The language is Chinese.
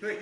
对。